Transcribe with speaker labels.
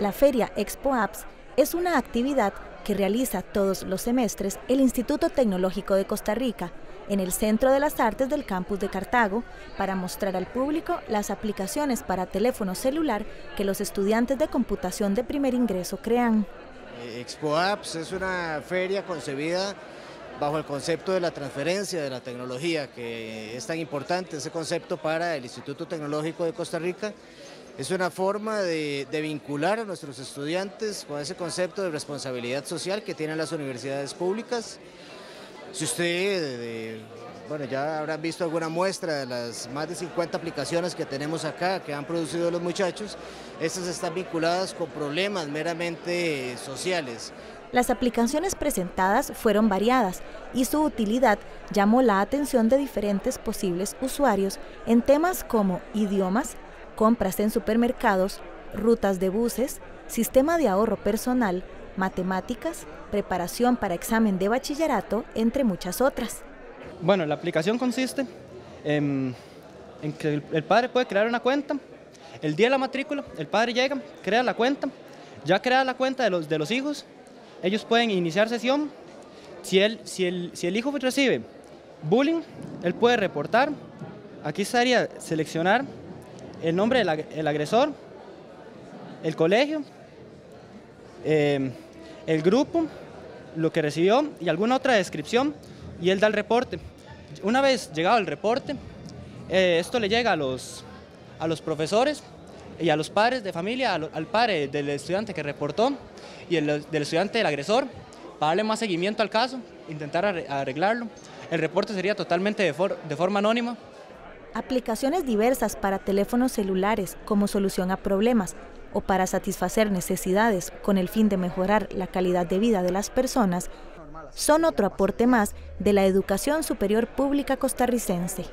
Speaker 1: La feria Expo Apps es una actividad que realiza todos los semestres el Instituto Tecnológico de Costa Rica en el Centro de las Artes del campus de Cartago para mostrar al público las aplicaciones para teléfono celular que los estudiantes de computación de primer ingreso crean.
Speaker 2: Eh, Expo Apps es una feria concebida bajo el concepto de la transferencia de la tecnología, que es tan importante ese concepto para el Instituto Tecnológico de Costa Rica es una forma de, vincular a nuestros estudiantes con ese concepto de responsabilidad social que tienen las universidades públicas. Si usted, bueno, ya habrán visto alguna muestra de las más de 50 aplicaciones que tenemos acá, que han producido los muchachos, estas están vinculadas con problemas meramente sociales.
Speaker 1: Las aplicaciones presentadas fueron variadas y su utilidad llamó la atención de diferentes posibles usuarios en temas como idiomas, compras en supermercados, rutas de buses, sistema de ahorro personal, matemáticas, preparación para examen de bachillerato, entre muchas otras.
Speaker 3: Bueno, la aplicación consiste en, que el padre puede crear una cuenta, el día de la matrícula, el padre llega, crea la cuenta, ya crea la cuenta de los, de los hijos, ellos pueden iniciar sesión, si, él, si, el, si el hijo recibe bullying, él puede reportar, aquí estaría seleccionar el nombre del agresor, el colegio, em, el grupo, lo que recibió y alguna otra descripción y él da el reporte. Una vez llegado el reporte, eh, esto le llega a los, a los profesores y a los padres de familia, al, padre del estudiante que reportó y el, del estudiante del agresor, para darle más seguimiento al caso, intentar arreglarlo. El reporte sería totalmente de, de forma anónima
Speaker 1: aplicaciones diversas para teléfonos celulares como solución a problemas o para satisfacer necesidades con el fin de mejorar la calidad de vida de las personas, son otro aporte más de la educación superior pública costarricense.